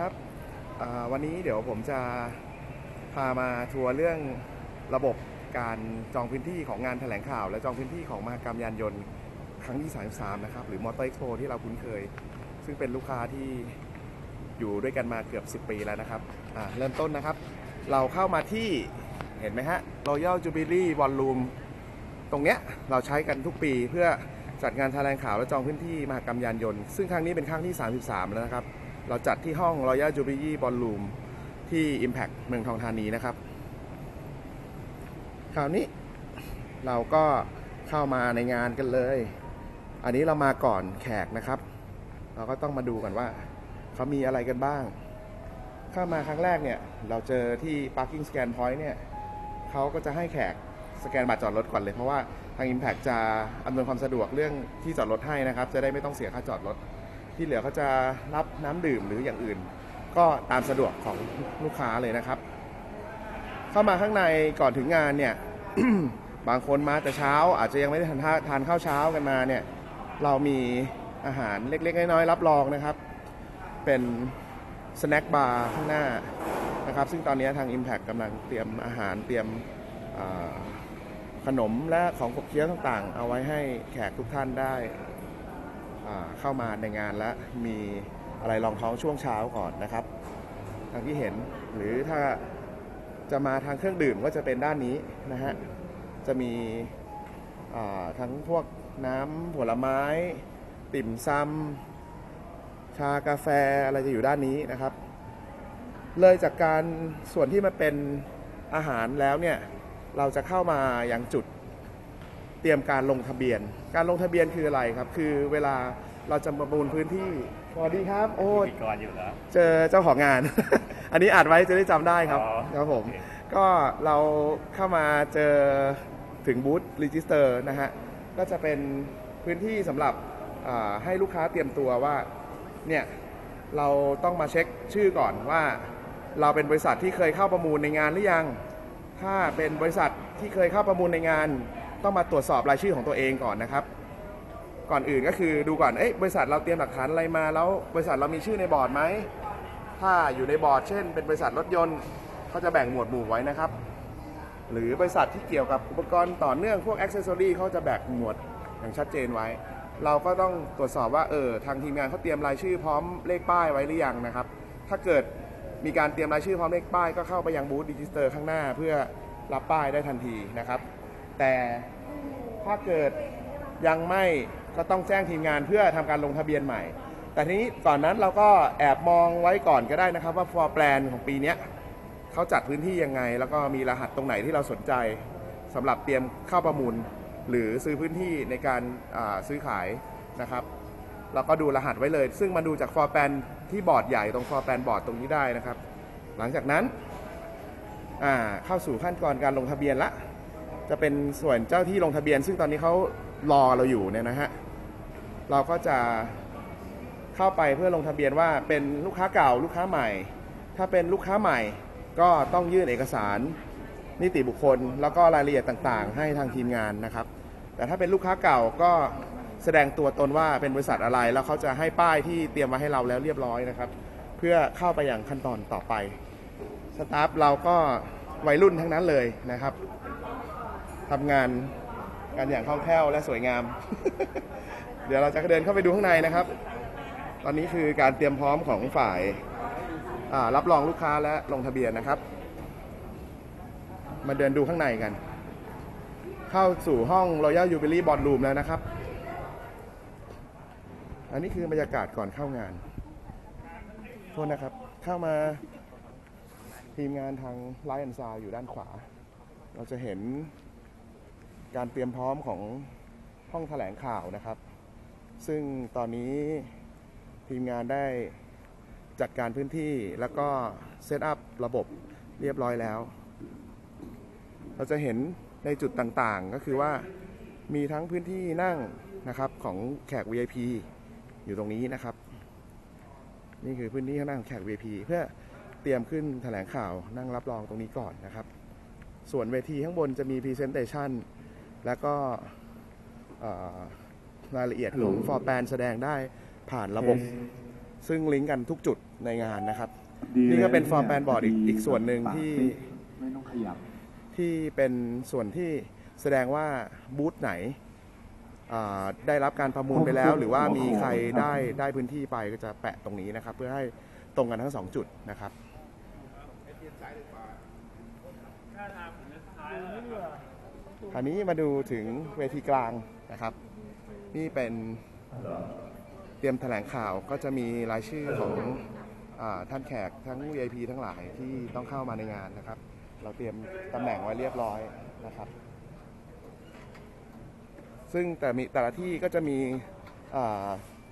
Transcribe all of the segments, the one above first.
ครับวันนี้เดี๋ยวผมจะพามาทัวร์เรื่องระบบการจองพื้นที่ของงานแถลงข่าว และจองพื้นที่ของมหกรรมยานยนต์ครั้งที่ 33 นะครับ หรือ Motor Expo ที่เราคุ้นเคย ซึ่งเป็นลูกค้าที่อยู่ด้วยกันมาเกือบ 10 ปีแล้วนะครับเริ่มต้นนะครับ เราเข้ามาที่เห็นไหมฮะ Royal Jubilee Ballroom ตรงเนี้ยเราใช้กันทุกปีเพื่อจัดงานแถลงข่าวและจองพื้นที่มหกรรมยานยนต์ ซึ่งครั้งนี้เป็นครั้งที่ 33 แล้วนะครับ เราจัดที่ห้อง Royal Jubilee Ballroom ที่ Impact เมืองทองธานีนะครับ คราวนี้เราก็เข้ามาในงานกันเลย อันนี้เรามาก่อนแขกนะครับ เราก็ต้องมาดูกันว่าเขามีอะไรกันบ้าง เข้ามาครั้งแรกเนี่ย เราเจอที่ parking scan point เนี่ยเขาก็จะให้แขกสแกนบัตรจอดรถก่อนเลย เพราะว่าทาง Impact จะอำนวยความสะดวกเรื่องที่จอดรถให้นะครับ จะได้ไม่ต้องเสียค่าจอดรถ ที่เหลือเขาจะรับน้ำดื่มหรืออย่างอื่น ก็ตามสะดวกของลูกค้าเลยนะครับ เข้ามาข้างในก่อนถึงงานเนี่ย บางคนมาแต่เช้า อาจจะยังไม่ได้ทานข้าวทานข้าวเช้ากันมาเนี่ย เรามีอาหารเล็กๆน้อยๆรับรองนะครับ เป็น snack bar ข้างหน้านะครับ ซึ่งตอนนี้ทาง Impact กำลังเตรียมอาหารเตรียมขนมและของขบเคี้ยวต่างๆ เอาไว้ให้แขกทุกท่านได้ เข้ามาในงานและมีอะไรรองท้องช่วงเช้าก่อนนะครับทางที่เห็นหรือถ้าจะมาทางเครื่องดื่มก็จะเป็นด้านนี้นะฮะจะมีทั้งพวกน้ำผลไม้ ติ่มซำชากาแฟอะไรจะอยู่ด้านนี้นะครับ เลยจากการส่วนที่มันเป็นอาหารแล้วเนี่ย เราจะเข้ามาอย่างจุด เตรียมการลงทะเบียน การลงทะเบียนคืออะไรครับ คือเวลาเราจะประมูลพื้นที่สวัสดีครับ โอ้พิธีกรอยู่แล้วเจอเจ้าของงาน อันนี้อัดไว้จะได้จำได้ครับ อ๋อครับผม โอเค ก็เราเข้ามาเจอถึงบูธ register นะฮะ ก็จะเป็นพื้นที่สำหรับอ่าให้ลูกค้าเตรียมตัวว่า เนี่ย เราต้องมาเช็คชื่อก่อนว่า เราเป็นบริษัทที่เคยเข้าประมูลในงานหรือยัง ถ้าเป็นบริษัทที่เคยเข้าประมูลในงาน ต้องมาตรวจสอบรายชื่อของตัวเองก่อนนะครับ ก่อนอื่นก็คือดูก่อนเอ้ยบริษัทเราเตรียมหลักฐานอะไรมาแล้ว บริษัทเรามีชื่อในบอร์ดไหมถ้าอยู่ในบอร์ดเช่น เป็นบริษัทรถยนต์เขาจะแบ่งหมวดหมู่ไว้นะครับ หรือบริษัทที่เกี่ยวกับอุปกรณ์ต่อเนื่องพวก accessory เขาจะแบ่งหมวดอย่างชัดเจนไว้ เราก็ต้องตรวจสอบว่าเออทางทีมงานเขาเตรียมรายชื่อพร้อมเลขป้ายไว้หรือยังนะครับ ถ้าเกิดมีการเตรียมรายชื่อพร้อมเลขป้ายก็เข้าไปยังบูธ register ข้างหน้าเพื่อรับป้ายได้ทันทีนะครับ แต่ถ้าเกิดยังไม่ก็ต้องแจ้งทีมงานเพื่อทำการลงทะเบียนใหม่ แต่ทีนี้ก่อนนั้นเราก็แอบมองไว้ก่อนก็ได้นะครับ ว่า floor plan ของปีเนี้ยเขาจัดพื้นที่ยังไง แล้วก็มีรหัสตรงไหนที่เราสนใจสำหรับเตรียมเข้าประมูล หรือซื้อพื้นที่ในการอ่าซื้อขายนะครับ เราก็ดูรหัสไว้เลย ซึ่งมาดูจากฟอร์แปนที่บอร์ดใหญ่ตรงฟอร์แปนบอร์ดตรงนี้ได้นะครับ หลังจากนั้นอ่าเข้าสู่ขั้นตอนการลงทะเบียนละ จะเป็นส่วนเจ้าที่ลงทะเบียน ซึ่งตอนนี้เขารอเราอยู่เนี่ยนะฮะเราก็จะเข้าไปเพื่อลงทะเบียนว่าเป็นลูกค้าเก่าลูกค้าใหม่ ถ้าเป็นลูกค้าใหม่ก็ต้องยื่นเอกสารนิติบุคคล แล้วก็รายละเอียดต่างๆ ให้ทางทีมงานนะครับ แต่ถ้าเป็นลูกค้าเก่าก็แสดงตัวตนว่าเป็นบริษัทอะไร แล้วเขาจะให้ป้ายที่เตรียมมาให้เราแล้วเรียบร้อยนะครับ เพื่อเข้าไปอย่างขั้นตอนต่อไปสตาฟเราก็วัยรุ่นทั้งนั้นเลยนะครับ ทำงานกันอย่างคล่องแคล่วและสวยงาม เดี๋ยวเราจะเดินเข้าไปดูข้างในนะครับ ตอนนี้คือการเตรียมพร้อมของฝ่ายรับรองลูกค้าและลงทะเบียนนะครับ มาเดินดูข้างในกัน เข้าสู่ห้อง Royal Jubilee Ballroom แล้วนะครับ อันนี้คือบรรยากาศก่อนเข้างานโทษนะครับ เข้ามาทีมงานทางไลน์แอนซาอยู่ด้านขวา เราจะเห็น การเตรียมพร้อมของห้องแถลงข่าวนะครับ ซึ่งตอนนี้ทีมงานได้จัดการพื้นที่แล้วก็เซตอัพระบบเรียบร้อยแล้ว เราจะเห็นในจุดต่างๆ ก็คือว่ามีทั้งพื้นที่นั่งนะครับของแขก VIP อยู่ตรงนี้นะครับ นี่คือพื้นที่ข้างหน้าของแขก VIP เพื่อเตรียมขึ้นแถลงข่าวนั่งรับรองตรงนี้ก่อนนะครับ ส่วนเวทีข้างบนจะมี Presentation แล้วก็เอ่อรายละเอียดของฟอร์แปนแสดงได้ผ่านระบบ ซึ่งลิงก์กันทุกจุดในงานนะครับดีนี่ก็ลยเป็นฟอร์มยแปลนบอร์ดอีกอีกส่วนหนึ่งปากที่ไม่ไม่ต้องขยับที่เป็นส่วนที่แสดงว่าบูธไหนอ่าได้รับการประมูลไปแล้ว หรือว่ามีใครได้ได้พื้นที่ไปก็จะแปะตรงนี้นะครับ เพื่อให้ตรงกันทั้งสองจุดนะครับ คราวนี้มาดูถึงเวทีกลางนะครับ นี่เป็นเตรียมแถลงข่าวก็จะมีรายชื่อของอท่านแขกทั้ง VIP ทั้งหลายที่ต้องเข้ามาในงานนะครับ เราเตรียมตำแหน่งไว้เรียบร้อยนะครับ ซึ่งแต่มีแต่ละที่ก็จะมี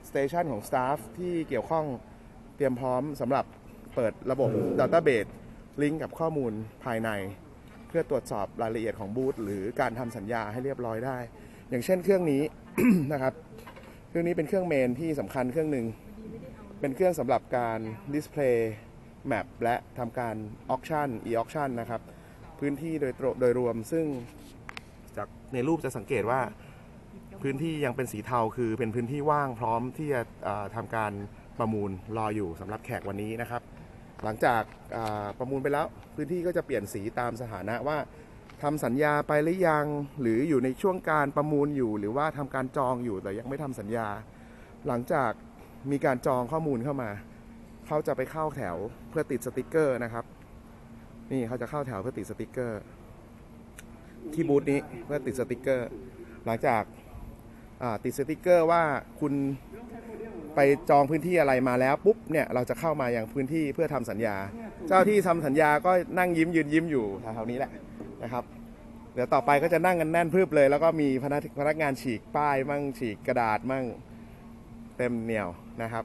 station ของ staff ที่เกี่ยวข้องเตรียมพร้อมสำหรับเปิดระบบ Database ลิงก์กับข้อมูลภายใน เพื่อตรวจสอบรายละเอียดของบูธหรือการทำสัญญาให้เรียบร้อยได้ อย่างเช่นเครื่องนี้นะครับ เครื่องนี้เป็นเครื่อง main ที่สำคัญเครื่องหนึ่งเป็นเครื่องสำหรับการ display map และทำการออ t ชั่น e-auction นนะครับ พื้นที่โดยโดยรวมซึ่งจากในรูปจะสังเกตว่าพื้นที่ยังเป็นสีเทาคือเป็นพื้นที่ว่างพร้อมที่จะอ่าทำการประมูลรออยู่สำหรับแขกวันนี้นะครับ หลังจากประมูลไปแล้วพื้นที่ก็จะเปลี่ยนสีตามสถานะว่าทำสัญญาไปหรือยัง หรืออยู่ในช่วงการประมูลอยู่ หรือว่าทำการจองอยู่แต่ยังไม่ทำสัญญา หลังจากมีการจองข้อมูลเข้ามาเขาจะไปเข้าแถวเพื่อติดสติกเกอร์นะครับ นี่เขาจะเข้าแถวเพื่อติดสติกเกอร์ ที่บูธนี้เพื่อติดสติกเกอร์ หลังจากติดสติกเกอร์ว่าคุณ ไปจองพื้นที่อะไรมาแล้วปุ๊บเนี่ยเราจะเข้ามาอย่างพื้นที่เพื่อทำสัญญา เจ้าหน้าที่ทำสัญญาก็นั่งยิ้มยืนยิ้มอยู่แถวๆนี้แหละนะครับเดี๋ยวต่อไปก็จะนั่งกันแน่นพรึบเลย แล้วก็มีพนักพนักงานฉีกป้ายมั่งฉีกกระดาษมั่งเต็มเหนียวนะครับ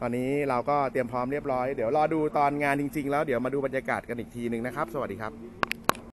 ตอนนี้เราก็เตรียมพร้อมเรียบร้อย เดี๋ยวรอดูตอนงานจริง ๆ แล้วเดี๋ยวมาดูบรรยากาศกันอีกทีหนึ่งนะครับ สวัสดีครับ